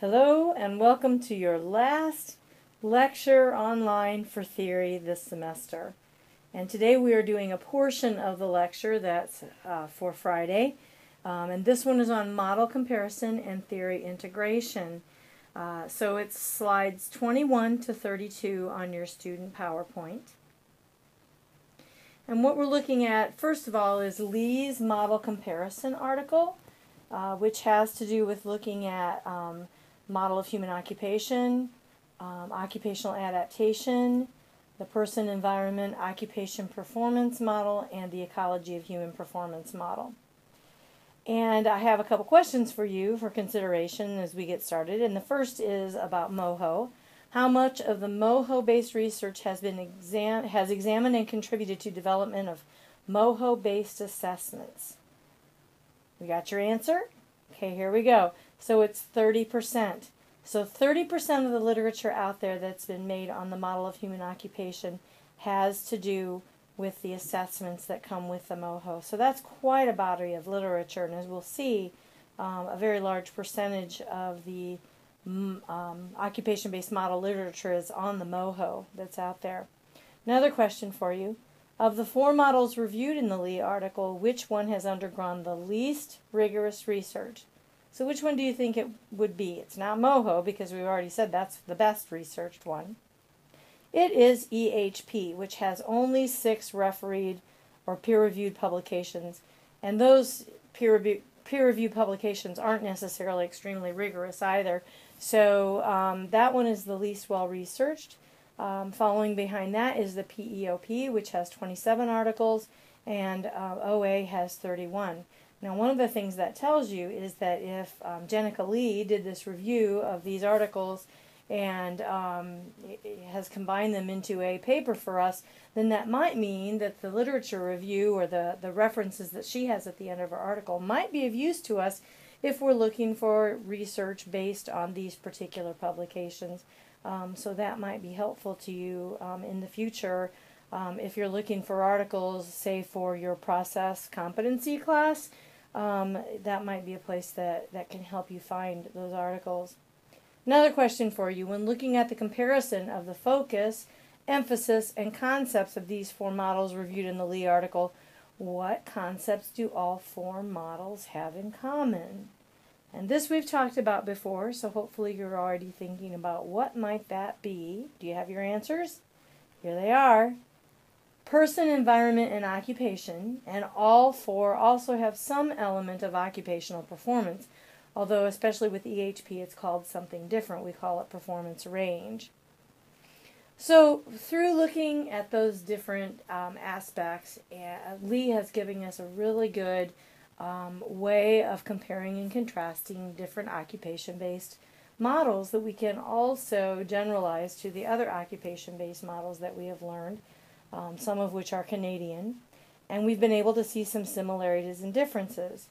Hello and welcome to your last lecture online for theory this semester. And today we are doing a portion of the lecture that's uh, for Friday. Um, and this one is on model comparison and theory integration. Uh, so it's slides 21 to 32 on your student PowerPoint. And what we're looking at, first of all, is Lee's model comparison article, uh, which has to do with looking at um, model of human occupation, um, occupational adaptation, the person environment occupation performance model, and the ecology of human performance model. And I have a couple questions for you for consideration as we get started. And the first is about MOHO. How much of the MOHO-based research has been exam has examined and contributed to development of MOHO-based assessments? We got your answer? Okay, here we go. So it's 30%. So 30% of the literature out there that's been made on the model of human occupation has to do with the assessments that come with the MOHO. So that's quite a body of literature, and as we'll see, um, a very large percentage of the mm, um, occupation-based model literature is on the MOHO that's out there. Another question for you. Of the four models reviewed in the Lee article, which one has undergone the least rigorous research? So which one do you think it would be? It's not MOHO because we've already said that's the best researched one. It is EHP, which has only six refereed or peer-reviewed publications, and those peer-reviewed peer-reviewed publications aren't necessarily extremely rigorous either. So um, that one is the least well researched. Um, following behind that is the PEOP, which has 27 articles, and uh, OA has 31. Now, one of the things that tells you is that if um, Jenica Lee did this review of these articles and um, has combined them into a paper for us, then that might mean that the literature review or the, the references that she has at the end of her article might be of use to us if we're looking for research based on these particular publications. Um, so that might be helpful to you um, in the future um, if you're looking for articles, say for your process competency class um, that might be a place that, that can help you find those articles. Another question for you when looking at the comparison of the focus, emphasis, and concepts of these four models reviewed in the Lee article, what concepts do all four models have in common? And this we've talked about before, so hopefully you're already thinking about what might that be. Do you have your answers? Here they are person, environment, and occupation, and all four also have some element of occupational performance, although especially with EHP it's called something different. We call it performance range. So through looking at those different um, aspects, uh, Lee has given us a really good um, way of comparing and contrasting different occupation-based models that we can also generalize to the other occupation-based models that we have learned um, some of which are Canadian, and we've been able to see some similarities and differences.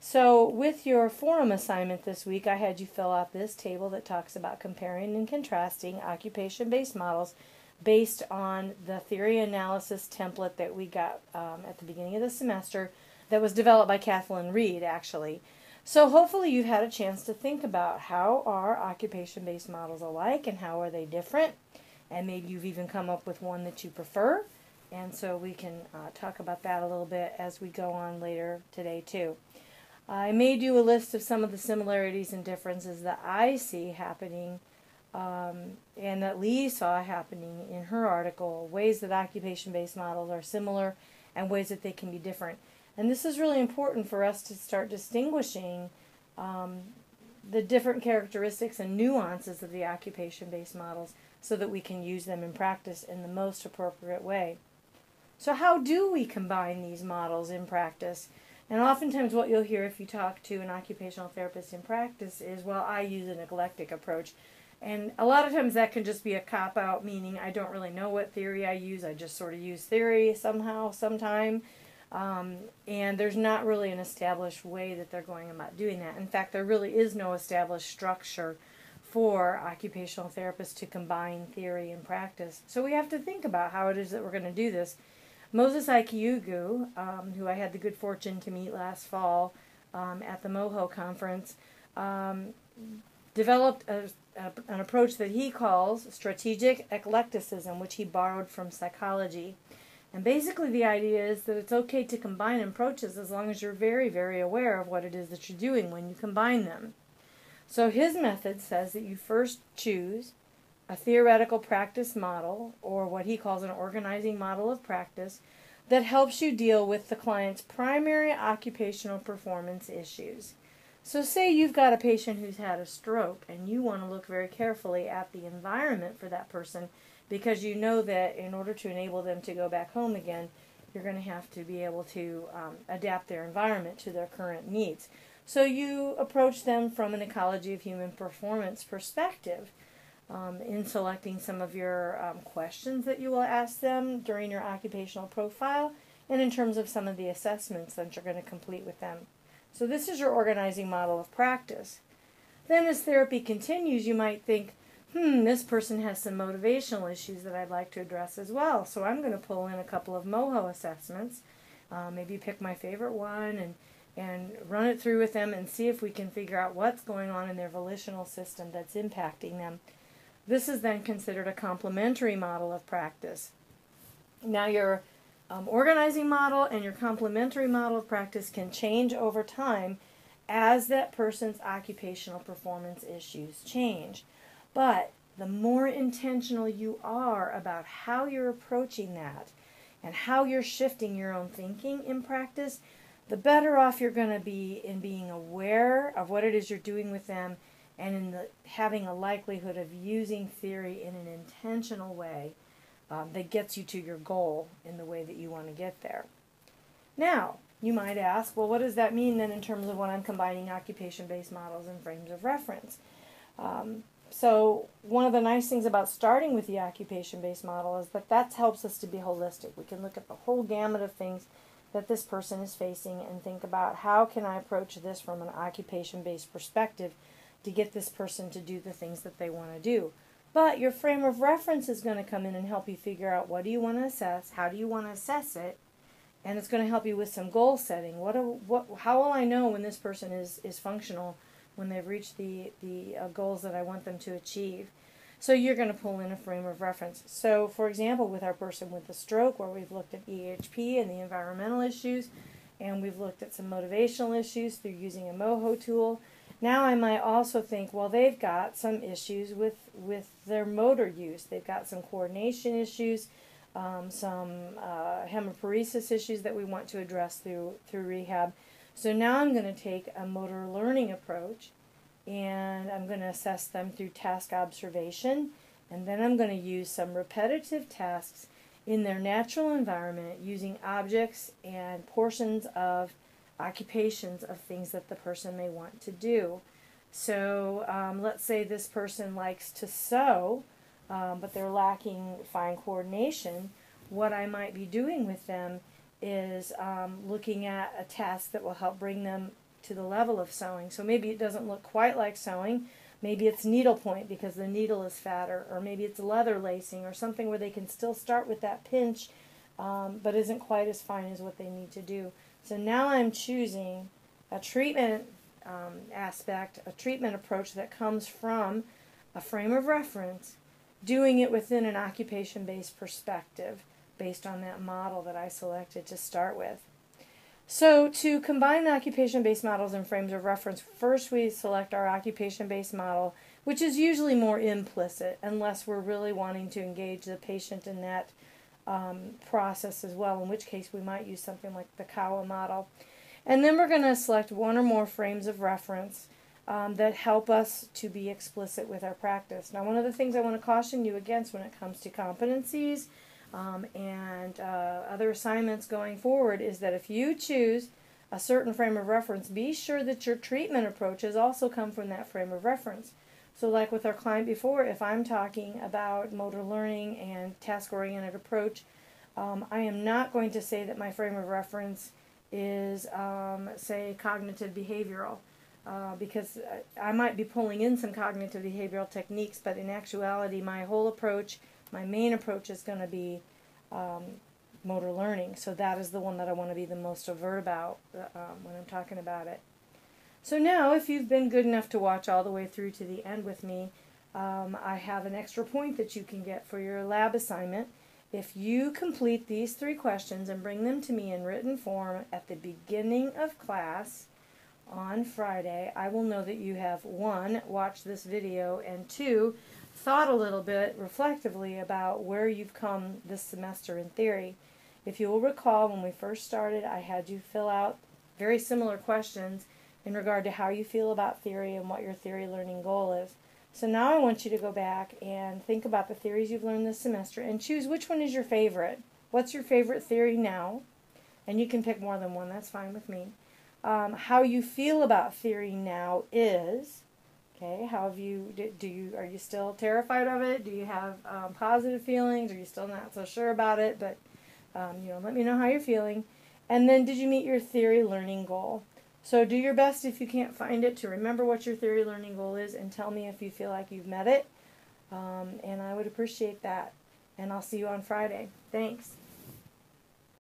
So with your forum assignment this week, I had you fill out this table that talks about comparing and contrasting occupation-based models based on the theory analysis template that we got um, at the beginning of the semester that was developed by Kathleen Reed, actually. So hopefully you've had a chance to think about how are occupation-based models alike and how are they different and maybe you've even come up with one that you prefer. And so we can uh, talk about that a little bit as we go on later today too. I may do a list of some of the similarities and differences that I see happening um, and that Lee saw happening in her article, ways that occupation-based models are similar and ways that they can be different. And this is really important for us to start distinguishing um, the different characteristics and nuances of the occupation-based models so that we can use them in practice in the most appropriate way. So how do we combine these models in practice? And oftentimes what you'll hear if you talk to an occupational therapist in practice is, well, I use an eclectic approach. And a lot of times that can just be a cop-out, meaning I don't really know what theory I use. I just sort of use theory somehow, sometime. Um, and there's not really an established way that they're going about doing that. In fact, there really is no established structure for occupational therapists to combine theory and practice. So we have to think about how it is that we're going to do this. Moses Ikiugu, um, who I had the good fortune to meet last fall um, at the MOHO conference, um, developed a, a, an approach that he calls strategic eclecticism, which he borrowed from psychology. And basically, the idea is that it's okay to combine approaches as long as you're very, very aware of what it is that you're doing when you combine them. So, his method says that you first choose a theoretical practice model, or what he calls an organizing model of practice, that helps you deal with the client's primary occupational performance issues. So, say you've got a patient who's had a stroke and you want to look very carefully at the environment for that person because you know that in order to enable them to go back home again, you're going to have to be able to um, adapt their environment to their current needs. So, you approach them from an ecology of human performance perspective um, in selecting some of your um, questions that you will ask them during your occupational profile and in terms of some of the assessments that you're going to complete with them. So, this is your organizing model of practice. Then, as therapy continues, you might think, hmm, this person has some motivational issues that I'd like to address as well. So, I'm going to pull in a couple of MOHO assessments, uh, maybe pick my favorite one and and run it through with them and see if we can figure out what's going on in their volitional system that's impacting them this is then considered a complementary model of practice. Now, your um, organizing model and your complementary model of practice can change over time as that person's occupational performance issues change. But the more intentional you are about how you're approaching that and how you're shifting your own thinking in practice, the better off you're going to be in being aware of what it is you're doing with them and in the having a likelihood of using theory in an intentional way um, that gets you to your goal in the way that you want to get there. Now, you might ask, well, what does that mean then in terms of when I'm combining occupation based models and frames of reference? Um, so, one of the nice things about starting with the occupation based model is that that helps us to be holistic. We can look at the whole gamut of things that this person is facing and think about how can I approach this from an occupation based perspective to get this person to do the things that they want to do. But your frame of reference is going to come in and help you figure out what do you want to assess, how do you want to assess it, and it's going to help you with some goal setting. What, what how will I know when this person is is functional when they've reached the the uh, goals that I want them to achieve? So you're going to pull in a frame of reference. So, for example, with our person with the stroke, where we've looked at EHP and the environmental issues, and we've looked at some motivational issues through using a MOHO tool. Now I might also think, well, they've got some issues with, with their motor use. They've got some coordination issues, um, some uh, hemiparesis issues that we want to address through, through rehab. So now I'm going to take a motor learning approach and I'm going to assess them through task observation. And then I'm going to use some repetitive tasks in their natural environment using objects and portions of occupations of things that the person may want to do. So um, let's say this person likes to sew, um, but they're lacking fine coordination. What I might be doing with them is um, looking at a task that will help bring them to the level of sewing. So maybe it doesn't look quite like sewing. Maybe it's needlepoint because the needle is fatter, or maybe it's leather lacing, or something where they can still start with that pinch, um, but isn't quite as fine as what they need to do. So now I'm choosing a treatment um, aspect, a treatment approach that comes from a frame of reference, doing it within an occupation based perspective based on that model that I selected to start with. So, to combine the occupation based models and frames of reference, first we select our occupation based model, which is usually more implicit unless we're really wanting to engage the patient in that um, process as well, in which case we might use something like the Kawa model. And then we're going to select one or more frames of reference um, that help us to be explicit with our practice. Now, one of the things I want to caution you against when it comes to competencies um, and uh, other assignments going forward is that if you choose a certain frame of reference, be sure that your treatment approaches also come from that frame of reference. So, like with our client before, if I'm talking about motor learning and task oriented approach, um, I am not going to say that my frame of reference is, um, say, cognitive behavioral. Uh, because I might be pulling in some cognitive behavioral techniques, but in actuality, my whole approach, my main approach is going to be um, motor learning. So that is the one that I want to be the most overt about uh, um, when I'm talking about it. So now, if you've been good enough to watch all the way through to the end with me, um, I have an extra point that you can get for your lab assignment. If you complete these three questions and bring them to me in written form at the beginning of class on Friday, I will know that you have one, watched this video, and two, thought a little bit reflectively about where you've come this semester in theory. If you will recall, when we first started, I had you fill out very similar questions in regard to how you feel about theory and what your theory learning goal is. So now I want you to go back and think about the theories you've learned this semester and choose which one is your favorite. What's your favorite theory now? And you can pick more than one, that's fine with me. Um, how you feel about theory now is, okay, how have you, do you, are you still terrified of it? Do you have um, positive feelings? Are you still not so sure about it? But, um, you know, let me know how you're feeling. And then did you meet your theory learning goal? So do your best if you can't find it to remember what your theory learning goal is and tell me if you feel like you've met it. Um, and I would appreciate that. And I'll see you on Friday. Thanks.